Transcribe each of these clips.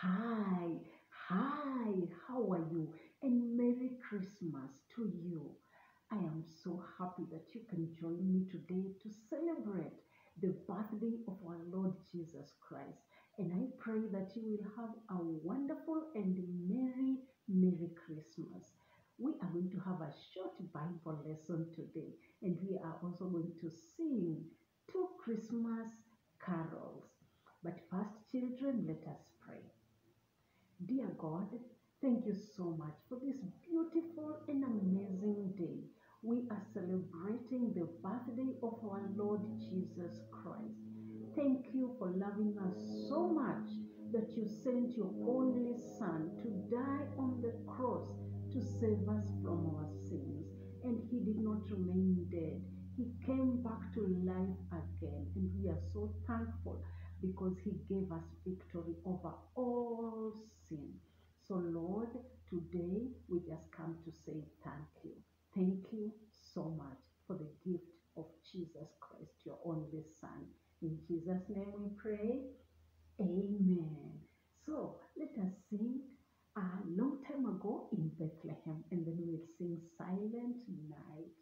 Hi, hi, how are you? And Merry Christmas to you. I am so happy that you can join me today to celebrate the birthday of our Lord Jesus Christ. And I pray that you will have a wonderful and merry, merry Christmas. We are going to have a short Bible lesson today, and we are also going to sing two Christmas carols. But first, children, let us. Dear God, thank you so much for this beautiful and amazing day. We are celebrating the birthday of our Lord Jesus Christ. Thank you for loving us so much that you sent your only Son to die on the cross to save us from our sins. And he did not remain dead. He came back to life again. And we are so thankful because he gave us victory over all today we just come to say thank you. Thank you so much for the gift of Jesus Christ, your only Son. In Jesus' name we pray. Amen. So, let us sing a long time ago in Bethlehem, and then we'll sing Silent Night.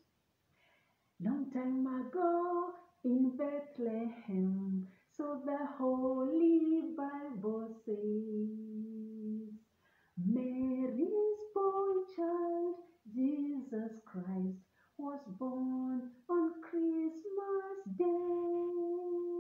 Long time ago in Bethlehem, so the Holy Bible says, Mary's boy child, Jesus Christ, was born on Christmas Day.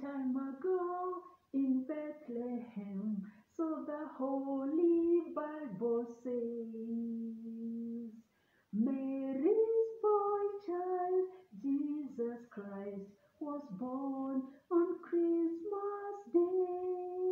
Time ago in Bethlehem, so the Holy Bible says, Mary's boy child, Jesus Christ, was born on Christmas Day.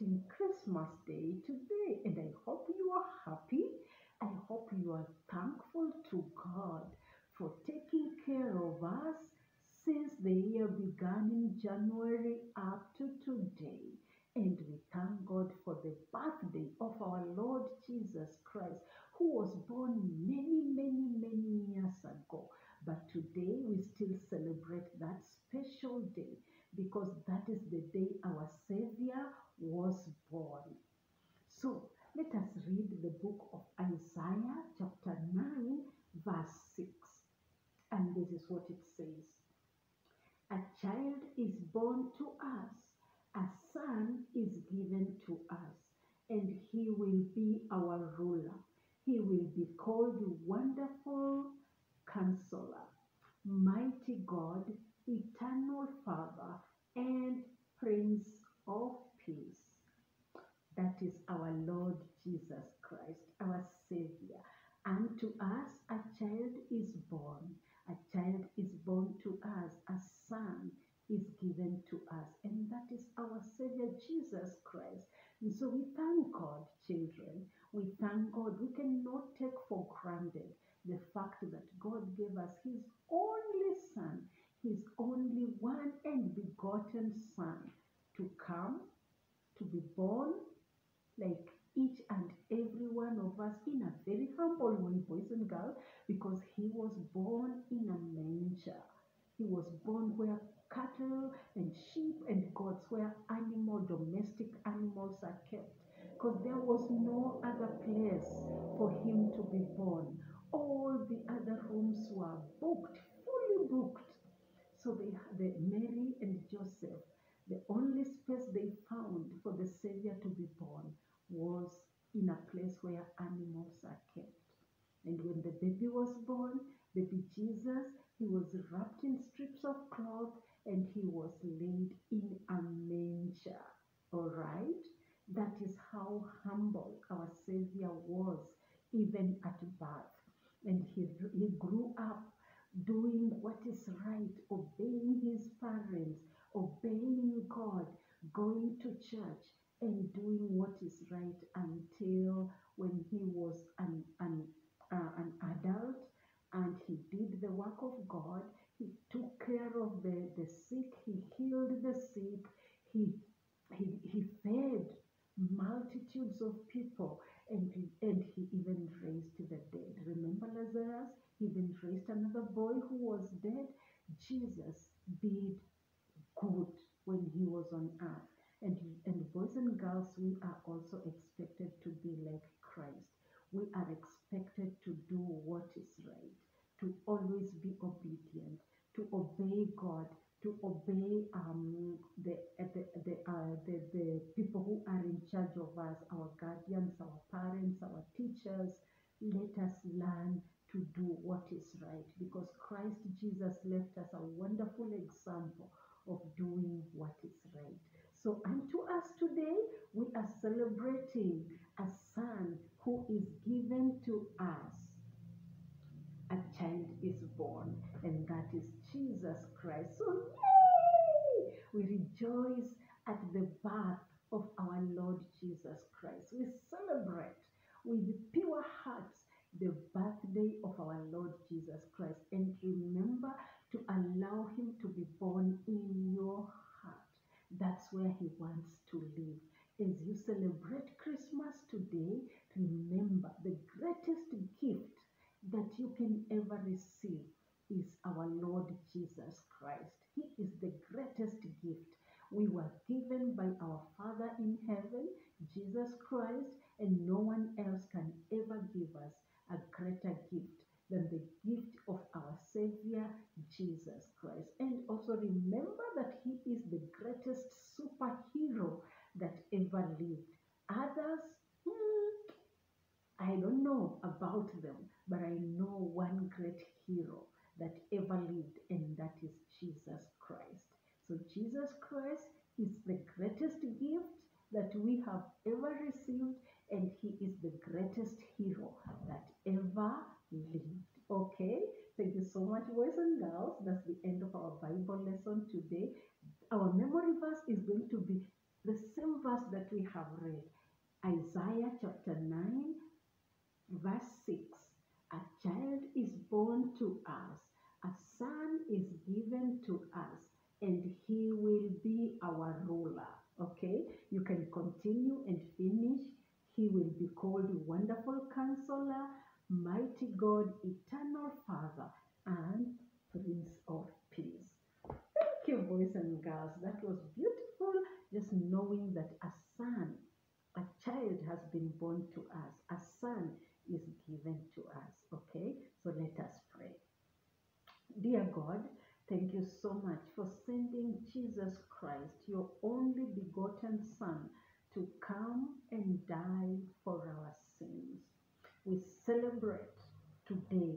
Celebrating Christmas Day today, and I hope you are happy. I hope you are thankful to God for taking care of us since the year began in January up to today. And we thank God for the birthday of our Lord Jesus Christ, who was born many, many, many years ago. But today we still celebrate that special day because that is the day our Savior was born. So let us read the book of Isaiah, chapter 9, verse 6. And this is what it says A child is born to us, a son is given to us, and he will be our ruler. He will be called Wonderful Counselor, Mighty God, Eternal Father, and Prince of Peace. That is our Lord Jesus Christ, our Savior. Unto us a child is born, a child is born to us, a son is given to us, and that is our Savior Jesus Christ. And so we thank God, children. We thank God. We cannot take for granted the fact that God gave us His only Son, His only one and begotten Son, to come, to be born, like each and every one of us, in a very humble way, boys and girls, because He was born in a manger. He was born where cattle and sheep and goats, where animal, domestic animals are kept. Because there was no other place for him to be born. All the other rooms were booked, fully booked. So they, the Mary and Joseph, the only space they found for the Savior to be born was in a place where animals are kept. And when the baby was born, baby Jesus, he was wrapped in strips of cloth and he was laid in a manger. All right? That is how humble our Savior was, even at birth. And he, he grew up doing what is right, obeying his parents, obeying God, going to church, and doing what is right until when he was an, an, uh, an adult and he did the work of God. He took care of the, the sick, he healed the sick, he, he, he fed multitudes of people, and, he- and he even raised the dead. Remember Lazarus? He even raised another boy who was dead. Jesus did good when he was on earth. And, and boys and girls, we are also expected to be like Christ. We are expected to do what is right, to always be obedient, to obey God, to obey um, the, the, the, uh, the, the people who are in charge of us, our guardians, our parents, our teachers. Let us learn to do what is right because Christ Jesus left us a wonderful example of doing what is right. So, unto us today, we are celebrating a son who is given to us. A child is born, and that is Jesus Christ. So, yay! We rejoice at the birth of our Lord Jesus Christ. We celebrate with pure hearts the birthday of our Lord Jesus Christ and remember to allow him to be born in your heart. That's where he wants to live. As you celebrate Christmas today, remember the greatest gift that you can ever receive is our Lord Jesus Christ. He is the greatest gift. We were given by our Father in heaven, Jesus Christ, and no one else can ever give us a greater gift than the gift of our Savior, Jesus Christ. And also remember that He is the greatest superhero that ever lived. Others, hmm, I don't know about them, but I know one great hero that ever lived, and that is Jesus Christ. So, Jesus Christ is the greatest gift that we have ever received, and He is the greatest hero that ever lived. Okay, thank you so much, boys and girls. That's the end of our Bible lesson today. Our memory verse is going to be the same verse that we have read Isaiah chapter 9, verse 6 A child is born to us, a son is given to us, and he will be our ruler. Okay, you can continue and finish. He will be called Wonderful Counselor, Mighty God, Eternal Father, and Prince of Peace. Thank you, boys and girls. That was beautiful. Just knowing that a son, a child has been born to us, a son is given to us. Okay, so let us pray. Dear God, thank you so much for sending Jesus Christ, your only begotten Son, to come and die for our sins. We celebrate today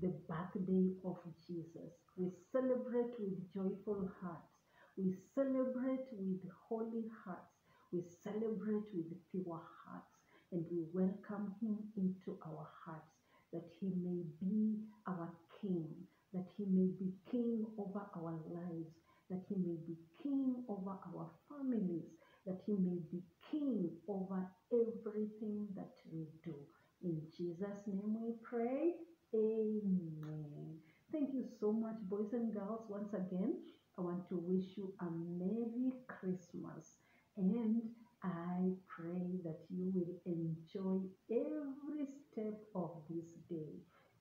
the birthday of Jesus. We celebrate with joyful hearts. We celebrate with holy hearts. We celebrate with pure hearts. And we welcome him into our hearts that he may be our king, that he may be king over our lives, that he may be king over our families, that he may be king over everything that we do. In Jesus' name we pray. Amen. Thank you so much, boys and girls. Once again, I want to wish you a Merry Christmas. And I pray that you will enjoy every step of this day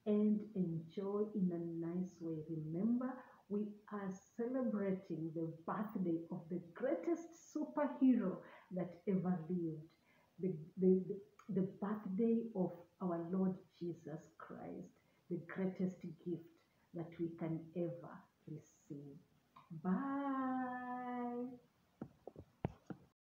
and enjoy in a nice way. Remember, we are celebrating the birthday